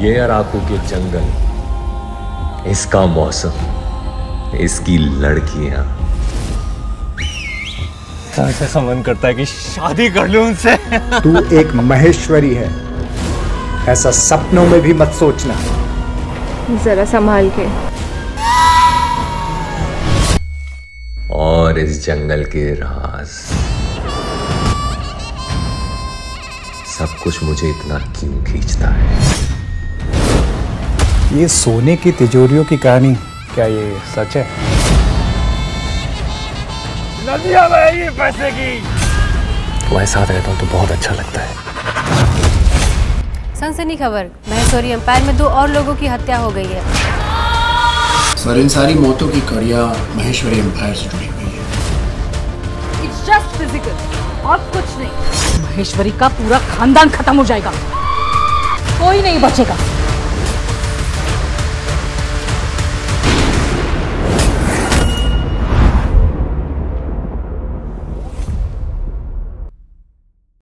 ये अराकू के जंगल इसका मौसम इसकी लड़कियाँ। ऐसा मन करता है कि शादी कर लूँ उनसे। तू एक महेश्वरी है। ऐसा सपनों में भी मत सोचना। जरा संभाल के। और इस जंगल के राज। सब कुछ मुझे इतना क्यों खींचता है? ये सोने की तिजोरियों की कहानी क्या ये सच है? नदिया बहेगी पैसे की। तुम्हारे साथ रहता हूँ तो बहुत अच्छा लगता है। सनसनी खबर महेश्वरी एम्पायर में दो और लोगों की हत्या हो गई है। सर इन सारी मौतों की कड़िया महेश्वरी एम्पायर से जुड़ी हुई है। इट्स जस्ट फ़िज़िकल और कुछ नहीं। महेश्वरी का पूरा खानदान खत्म हो जाएगा। कोई नहीं बचेगा।